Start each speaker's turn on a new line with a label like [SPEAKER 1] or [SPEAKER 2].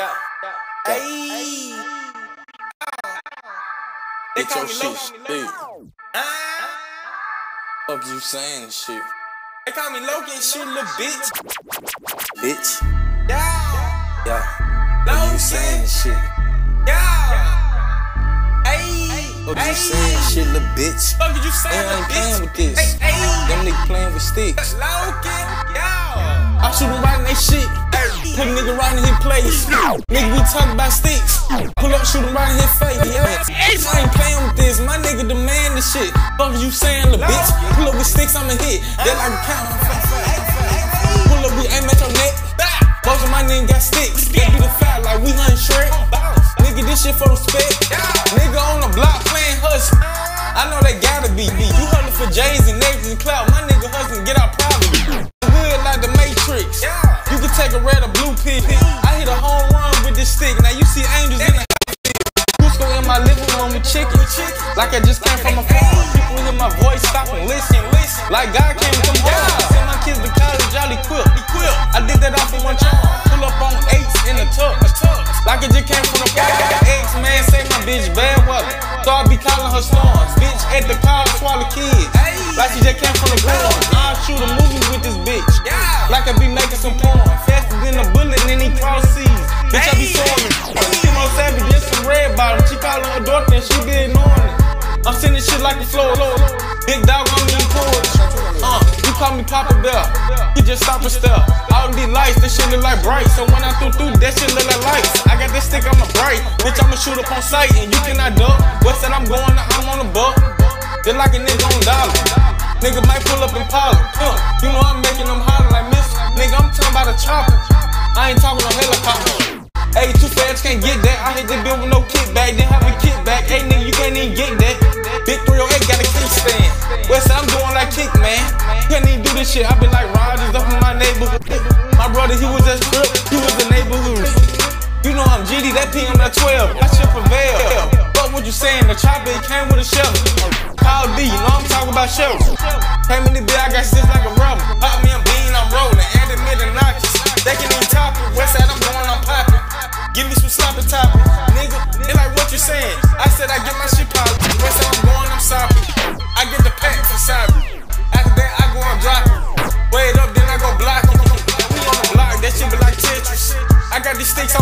[SPEAKER 1] Yeah. Hey. They
[SPEAKER 2] Get
[SPEAKER 1] call
[SPEAKER 2] your
[SPEAKER 1] me
[SPEAKER 2] shit.
[SPEAKER 1] Ah.
[SPEAKER 2] Fuck you saying and shit.
[SPEAKER 1] They call me Loki and shit, little bitch.
[SPEAKER 2] Bitch.
[SPEAKER 1] Yeah.
[SPEAKER 2] Yeah. Fuck you saying shit.
[SPEAKER 1] Yeah. Hey.
[SPEAKER 2] Fuck you
[SPEAKER 1] Hey.
[SPEAKER 2] saying shit, little bitch.
[SPEAKER 1] Fuck you say,
[SPEAKER 2] Man, I
[SPEAKER 1] little
[SPEAKER 2] ain't
[SPEAKER 1] bitch?
[SPEAKER 2] playing with this.
[SPEAKER 1] Hey, hey.
[SPEAKER 2] Them niggas playing with sticks.
[SPEAKER 1] Loki.
[SPEAKER 2] Put a nigga right in his place. Nigga, we talk about sticks. Pull up, shoot him right in his face. Yeah. I ain't playing with this. My nigga demand the shit. Fuck you saying, little bitch. Pull up with sticks, I'ma hit. They like count. Pull up, we aim at your neck. Most of my niggas got sticks. They do the fat like we hunt Shrek. Nigga, this shit for respect. Nigga on the block playing hustle. I know they gotta be. You hustling for J's and niggas and clout. My nigga hustling, get out proudly. Take a red or blue pill. I hit a home run with this stick. Now you see angels in the Cusco in my living room with chicken. Like I just came from a farm. People hear my voice, stop and listen. Like God came from home. Send my kids to college, y'all. I did that off of one charm. Pull up on eights in the tuck. Like it just came from the farm. Ex man say my bitch bad weather. So I be calling her storms. Bitch at the car, swallow kids. Like she just came from the ground. I shoot I'm sending shit like the floor. Big dog in court. Uh, you call me Papa Bell. You just stop and step. All these lights, this shit look like bright. So when I threw through, that shit look like lights. I got this stick, I'm a bright. Bitch, I'ma shoot up on sight and you cannot duck. West said I'm going, I'm on the buck. Just like a nigga on dollar. Nigga might pull up in Polly. Huh. You know I'm making them holler like miss. Nigga, I'm kickback, didn't have a kickback. Hey, nigga, you can't even get that. Big 308 got a kickstand. West I'm doing like kick, man. Can't even do this shit. I been like Rogers up in my neighborhood. My brother, he was just grip, he was the neighborhood. You know I'm GD, that PM at 12. That shit prevail. Fuck what you saying, the chopper, came with a shell. Call D, you know I'm talking about shells. Came in the I got six like a mistakes